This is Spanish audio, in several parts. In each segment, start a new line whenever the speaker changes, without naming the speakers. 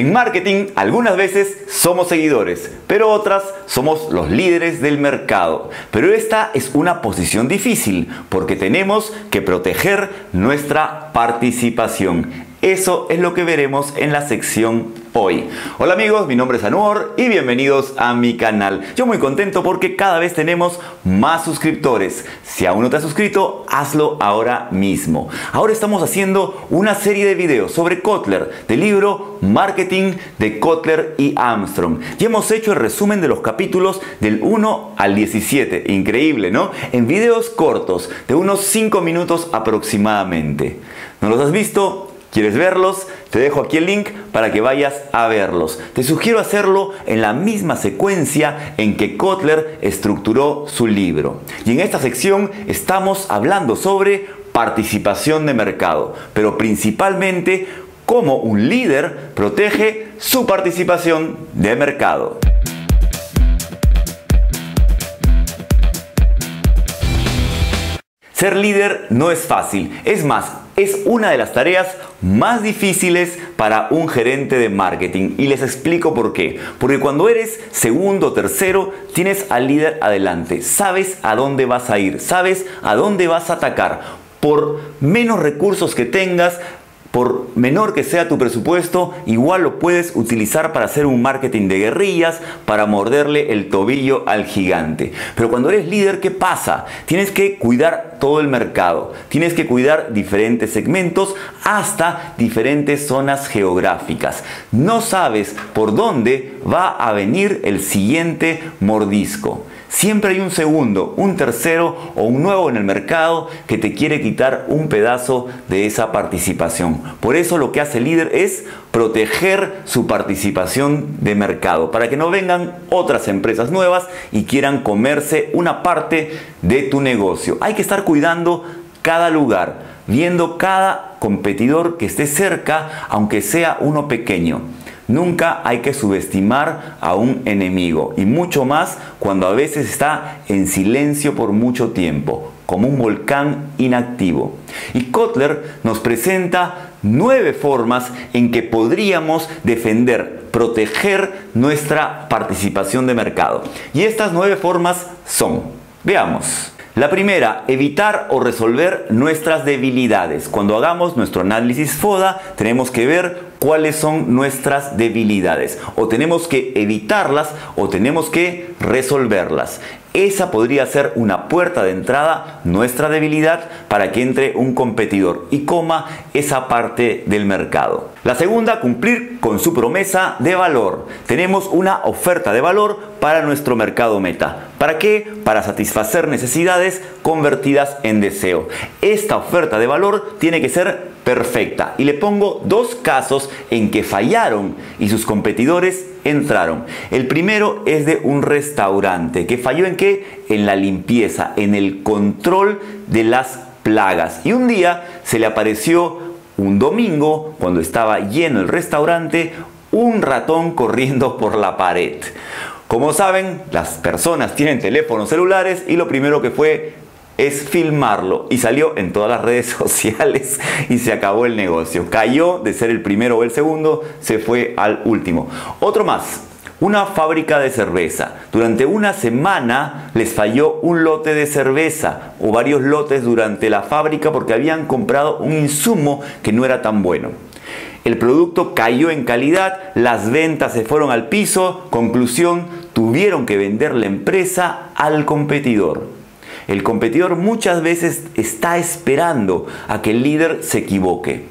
En marketing algunas veces somos seguidores, pero otras somos los líderes del mercado. Pero esta es una posición difícil porque tenemos que proteger nuestra participación. Eso es lo que veremos en la sección hoy. Hola amigos, mi nombre es Anuor y bienvenidos a mi canal. Yo muy contento porque cada vez tenemos más suscriptores. Si aún no te has suscrito, hazlo ahora mismo. Ahora estamos haciendo una serie de videos sobre Kotler, del libro Marketing de Kotler y Armstrong. Y hemos hecho el resumen de los capítulos del 1 al 17. Increíble, ¿no? En videos cortos, de unos 5 minutos aproximadamente. ¿No los has visto? ¿Quieres verlos? Te dejo aquí el link para que vayas a verlos. Te sugiero hacerlo en la misma secuencia en que Kotler estructuró su libro. Y en esta sección estamos hablando sobre participación de mercado, pero principalmente cómo un líder protege su participación de mercado. Ser líder no es fácil, es más, es una de las tareas más difíciles para un gerente de marketing y les explico por qué. Porque cuando eres segundo o tercero, tienes al líder adelante, sabes a dónde vas a ir, sabes a dónde vas a atacar. Por menos recursos que tengas, por menor que sea tu presupuesto, igual lo puedes utilizar para hacer un marketing de guerrillas, para morderle el tobillo al gigante. Pero cuando eres líder, ¿qué pasa? Tienes que cuidar todo el mercado, tienes que cuidar diferentes segmentos hasta diferentes zonas geográficas. No sabes por dónde va a venir el siguiente mordisco. Siempre hay un segundo, un tercero o un nuevo en el mercado que te quiere quitar un pedazo de esa participación. Por eso lo que hace el líder es proteger su participación de mercado, para que no vengan otras empresas nuevas y quieran comerse una parte de tu negocio. Hay que estar cuidando cada lugar, viendo cada competidor que esté cerca, aunque sea uno pequeño. Nunca hay que subestimar a un enemigo y mucho más cuando a veces está en silencio por mucho tiempo, como un volcán inactivo. Y Kotler nos presenta nueve formas en que podríamos defender, proteger nuestra participación de mercado. Y estas nueve formas son, veamos. La primera, evitar o resolver nuestras debilidades. Cuando hagamos nuestro análisis FODA, tenemos que ver cuáles son nuestras debilidades. O tenemos que evitarlas o tenemos que resolverlas. Esa podría ser una puerta de entrada, nuestra debilidad, para que entre un competidor y coma esa parte del mercado. La segunda, cumplir con su promesa de valor. Tenemos una oferta de valor para nuestro mercado meta. ¿Para qué? Para satisfacer necesidades convertidas en deseo. Esta oferta de valor tiene que ser perfecta. Y le pongo dos casos en que fallaron y sus competidores entraron. El primero es de un restaurante que falló en qué? En la limpieza, en el control de las plagas. Y un día se le apareció un domingo, cuando estaba lleno el restaurante, un ratón corriendo por la pared. Como saben, las personas tienen teléfonos celulares y lo primero que fue es filmarlo y salió en todas las redes sociales y se acabó el negocio. Cayó de ser el primero o el segundo, se fue al último. Otro más, una fábrica de cerveza. Durante una semana les falló un lote de cerveza o varios lotes durante la fábrica porque habían comprado un insumo que no era tan bueno. El producto cayó en calidad, las ventas se fueron al piso, conclusión, tuvieron que vender la empresa al competidor. El competidor muchas veces está esperando a que el líder se equivoque.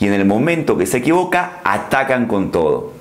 Y en el momento que se equivoca, atacan con todo.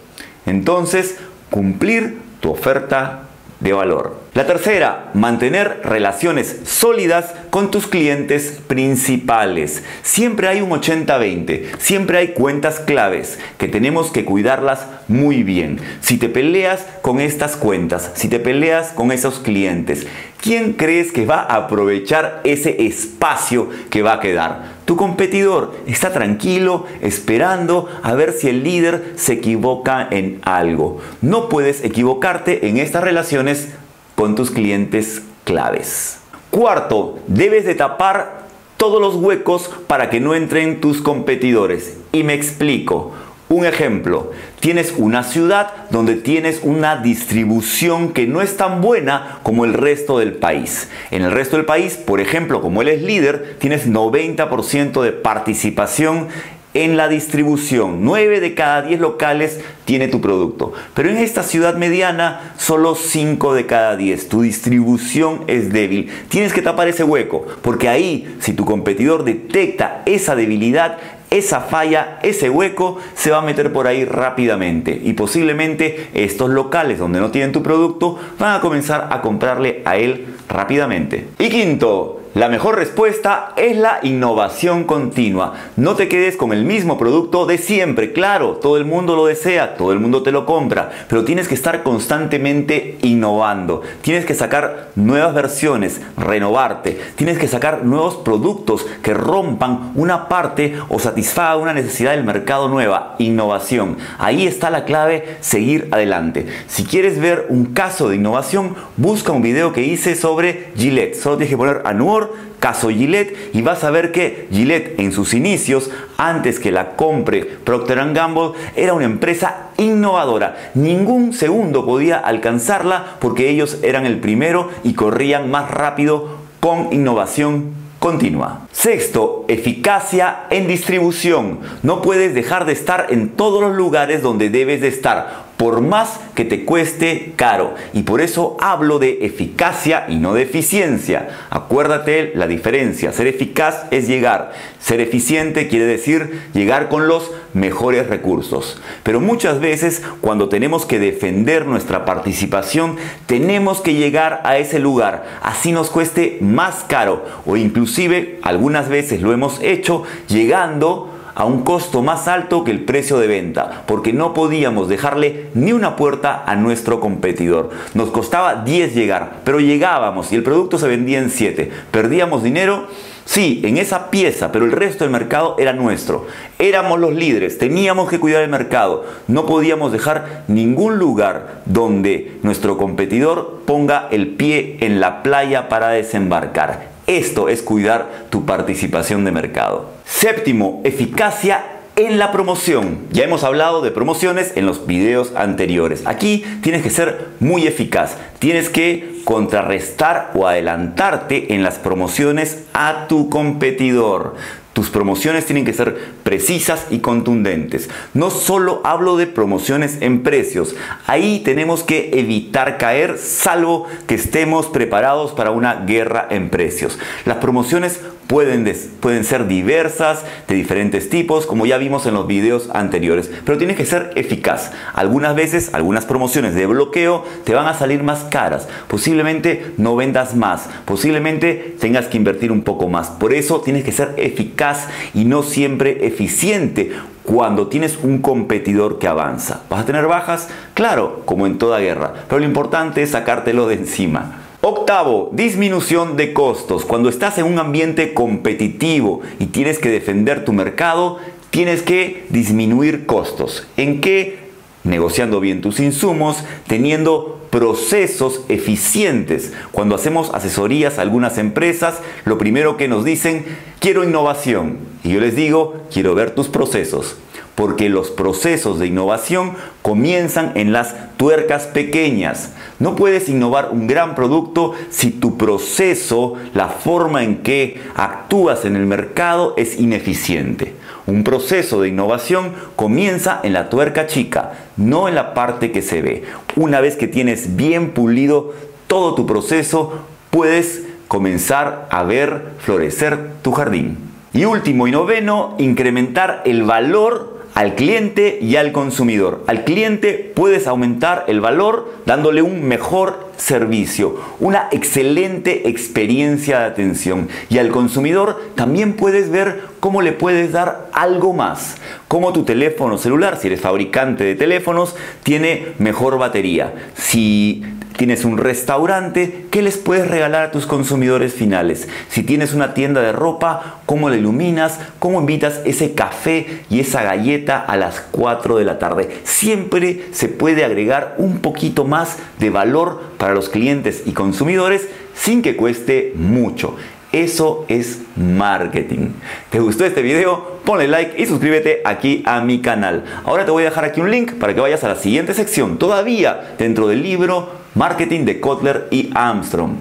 Entonces, cumplir tu oferta de valor. La tercera, mantener relaciones sólidas con tus clientes principales. Siempre hay un 80-20, siempre hay cuentas claves que tenemos que cuidarlas muy bien. Si te peleas con estas cuentas, si te peleas con esos clientes, ¿quién crees que va a aprovechar ese espacio que va a quedar? Tu competidor está tranquilo, esperando a ver si el líder se equivoca en algo. No puedes equivocarte en estas relaciones con tus clientes claves. Cuarto, debes de tapar todos los huecos para que no entren tus competidores. Y me explico. Un ejemplo, tienes una ciudad donde tienes una distribución que no es tan buena como el resto del país. En el resto del país, por ejemplo, como él es líder, tienes 90% de participación en la distribución. 9 de cada 10 locales tiene tu producto. Pero en esta ciudad mediana, solo 5 de cada 10. Tu distribución es débil. Tienes que tapar ese hueco, porque ahí, si tu competidor detecta esa debilidad, esa falla, ese hueco, se va a meter por ahí rápidamente. Y posiblemente estos locales donde no tienen tu producto van a comenzar a comprarle a él rápidamente. Y quinto, la mejor respuesta es la innovación continua. No te quedes con el mismo producto de siempre. Claro, todo el mundo lo desea, todo el mundo te lo compra, pero tienes que estar constantemente innovando. Tienes que sacar nuevas versiones, renovarte. Tienes que sacar nuevos productos que rompan una parte o satisfagan una necesidad del mercado nueva. Innovación. Ahí está la clave, seguir adelante. Si quieres ver un caso de innovación, busca un video que hice sobre Gillette. Solo tienes que poner Anuor caso Gillette y vas a ver que Gillette en sus inicios, antes que la compre Procter Gamble, era una empresa innovadora. Ningún segundo podía alcanzarla porque ellos eran el primero y corrían más rápido con innovación continua. Sexto, eficacia en distribución. No puedes dejar de estar en todos los lugares donde debes de estar por más que te cueste caro. Y por eso hablo de eficacia y no de eficiencia. Acuérdate la diferencia. Ser eficaz es llegar. Ser eficiente quiere decir llegar con los mejores recursos. Pero muchas veces cuando tenemos que defender nuestra participación, tenemos que llegar a ese lugar. Así nos cueste más caro. O inclusive algunas veces lo hemos hecho llegando a un costo más alto que el precio de venta, porque no podíamos dejarle ni una puerta a nuestro competidor. Nos costaba 10 llegar, pero llegábamos y el producto se vendía en 7. Perdíamos dinero, sí, en esa pieza, pero el resto del mercado era nuestro. Éramos los líderes, teníamos que cuidar el mercado. No podíamos dejar ningún lugar donde nuestro competidor ponga el pie en la playa para desembarcar. Esto es cuidar tu participación de mercado. Séptimo, eficacia en la promoción. Ya hemos hablado de promociones en los videos anteriores. Aquí tienes que ser muy eficaz. Tienes que contrarrestar o adelantarte en las promociones a tu competidor. Tus promociones tienen que ser precisas y contundentes. No solo hablo de promociones en precios. Ahí tenemos que evitar caer salvo que estemos preparados para una guerra en precios. Las promociones pueden, pueden ser diversas, de diferentes tipos, como ya vimos en los videos anteriores. Pero tienes que ser eficaz. Algunas veces, algunas promociones de bloqueo te van a salir más caras. Posiblemente no vendas más. Posiblemente tengas que invertir un poco más. Por eso tienes que ser eficaz y no siempre eficiente cuando tienes un competidor que avanza. ¿Vas a tener bajas? Claro, como en toda guerra, pero lo importante es sacártelo de encima. Octavo, disminución de costos. Cuando estás en un ambiente competitivo y tienes que defender tu mercado, tienes que disminuir costos. ¿En qué? Negociando bien tus insumos, teniendo procesos eficientes. Cuando hacemos asesorías a algunas empresas, lo primero que nos dicen, quiero innovación. Y yo les digo, quiero ver tus procesos. Porque los procesos de innovación comienzan en las tuercas pequeñas. No puedes innovar un gran producto si tu proceso, la forma en que actúas en el mercado es ineficiente. Un proceso de innovación comienza en la tuerca chica, no en la parte que se ve. Una vez que tienes bien pulido todo tu proceso, puedes comenzar a ver florecer tu jardín. Y último y noveno, incrementar el valor al cliente y al consumidor. Al cliente puedes aumentar el valor dándole un mejor servicio, una excelente experiencia de atención. Y al consumidor también puedes ver cómo le puedes dar algo más. Como tu teléfono celular, si eres fabricante de teléfonos, tiene mejor batería. Si tienes un restaurante, ¿qué les puedes regalar a tus consumidores finales? Si tienes una tienda de ropa, ¿cómo la iluminas? ¿Cómo invitas ese café y esa galleta a las 4 de la tarde? Siempre se puede agregar un poquito más de valor para los clientes y consumidores sin que cueste mucho. Eso es marketing. ¿Te gustó este video? Ponle like y suscríbete aquí a mi canal. Ahora te voy a dejar aquí un link para que vayas a la siguiente sección, todavía dentro del libro Marketing de Kotler y Armstrong.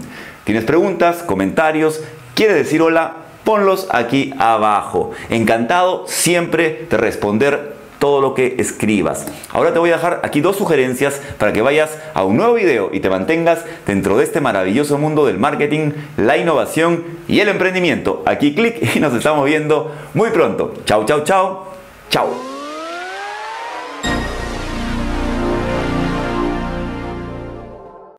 ¿Tienes preguntas, comentarios? ¿Quieres decir hola? Ponlos aquí abajo. Encantado siempre de responder todo lo que escribas. Ahora te voy a dejar aquí dos sugerencias para que vayas a un nuevo video y te mantengas dentro de este maravilloso mundo del marketing, la innovación y el emprendimiento. Aquí clic y nos estamos viendo muy pronto. Chao, chao, chao. Chao.